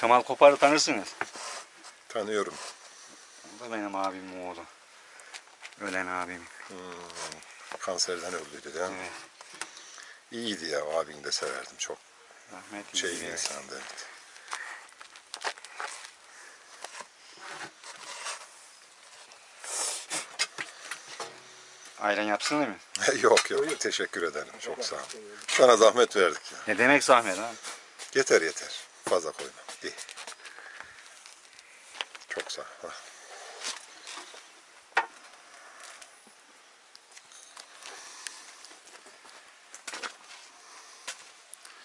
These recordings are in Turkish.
Kemal Kopar'ı tanırsınız. Tanıyorum. O da benim abimin oğlu. Ölen abim. Kanserden öldüydü değil mi? Evet. İyiydi ya abini de severdim çok. Rahmetli. Şey bir insandı. evet. Ayran yapsın değil mi? yok yok teşekkür ederim çok sağ ol. Sana zahmet verdik ya. Ne demek zahmet ha? Yeter yeter. Fazla koyma. İyi. Çok sağ ol. Ha.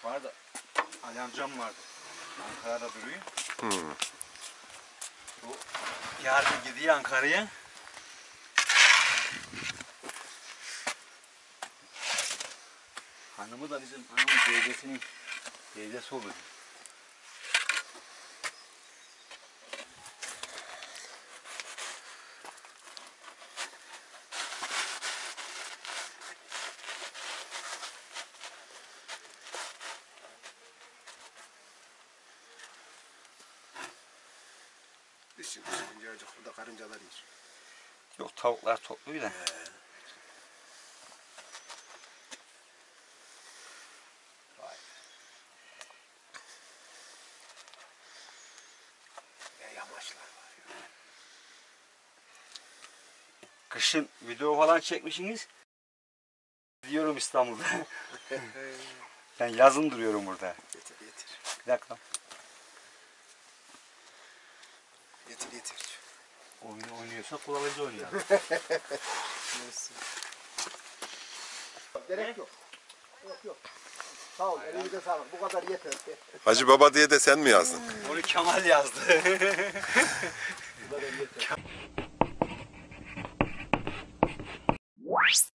Vardı. Ali amcam vardı. Ankara'da duruyor. Hmm. Bu yarın gidiyor Ankara'ya. Hanımı da bizim hanımın teyzesinin teyzesi olur. Şimdi sıkınca acık burada karıncalar yer. Yok tavuklar topluyor da. Vay. Ne yamaçlar var ya. Kışın video falan çekmişsiniz. Diyorum İstanbul'da. ben yazın duruyorum burada. Yeter yeter. Bir dakika. Yeter yeter. Oyun oynuyorsa kullanıcı oynuyor. Neyse. Gerek yok. Yok yok. Sağ ol. Elinize sağlık. Bu kadar yeter. Hacı Baba diye de sen mi yazdın? Onu Kemal yazdı.